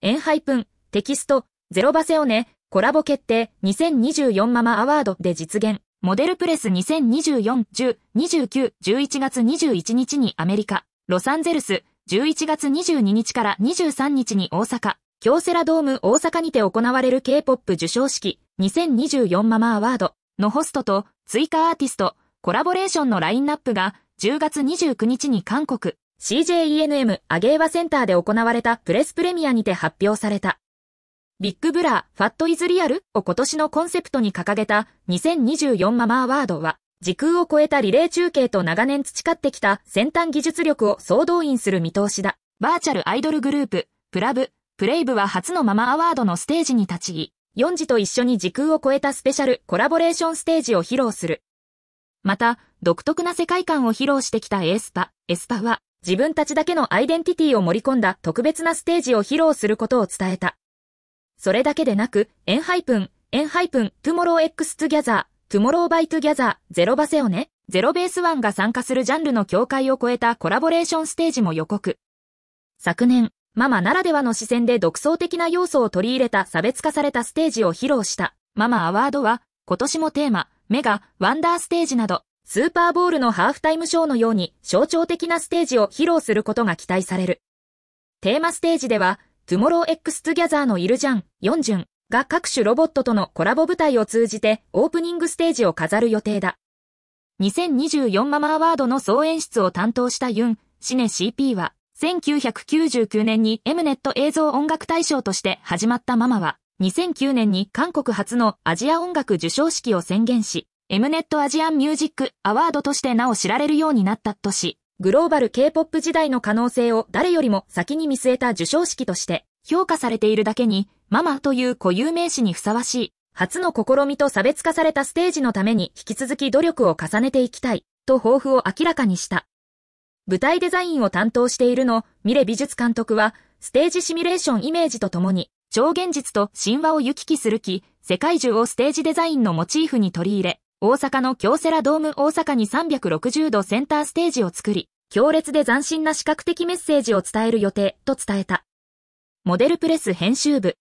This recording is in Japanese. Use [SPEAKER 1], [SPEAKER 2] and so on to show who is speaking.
[SPEAKER 1] エンハイプン、テキスト、ゼロバセオネ、コラボ決定2024ママアワードで実現。モデルプレス2024、10、29、11月21日にアメリカ、ロサンゼルス、11月22日から23日に大阪、京セラドーム大阪にて行われる K-POP 受賞式。2024ママアワード。のホストと追加アーティスト、コラボレーションのラインナップが10月29日に韓国、CJ ENM アゲーバセンターで行われたプレスプレミアにて発表された。 Big Blur、What Is Real を今年のコンセプトに掲げた2024 MAMA Awards は、時空を超えたリレー中継と長年培ってきた先端技術力を総動員する見通しだ。バーチャルアイドルグループ、 PLAVE、プレイブは初の MAMA Awards のステージに立ち、4時と一緒に時空を超えたスペシャルコラボレーションステージを披露する。また、独特な世界観を披露してきた aespa、エスパは、自分たちだけのアイデンティティを盛り込んだ特別なステージを披露することを伝えた。それだけでなく、 ENHYPEN、ENHYPEN、 TOMORROW X TOGETHER、TOMORROW X TOGETHER、 ZEROBASEONE、ZEROBASEONE が参加するジャンルの境界を超えたコラボレーションステージも予告。昨年、ママならではの視線で独創的な要素を取り入れた差別化されたステージを披露した MAMA Awards は、今年もテーマ、メガ、ワンダーステージなど、スーパーボールのハーフタイムショーのように象徴的なステージを披露することが期待される。テーマステージでは、トゥモロー X トゥギャザーのいるじゃん、4順、が各種ロボットとのコラボ舞台を通じてオープニングステージを飾る予定だ。2024 MAMA Awards の総演出を担当したユン、シネ CP は、1999年に M ネット映像音楽大賞として始まったママは、2009年に韓国初のアジア音楽受賞式を宣言し、M ネットアジアンミュージックアワードとして名を知られるようになったとし、グローバル K-POP 時代の可能性を誰よりも先に見据えた受賞式として評価されているだけに、ママという固有名詞にふさわしい、初の試みと差別化されたステージのために引き続き努力を重ねていきたい、と抱負を明らかにした。舞台デザインを担当しているの、ミレ美術監督は、ステージシミュレーションイメージとともに、超現実と神話を行き来する気、世界中をステージデザインのモチーフに取り入れ、大阪の京セラドーム大阪に360度センターステージを作り、強烈で斬新な視覚的メッセージを伝える予定と伝えた。モデルプレス編集部、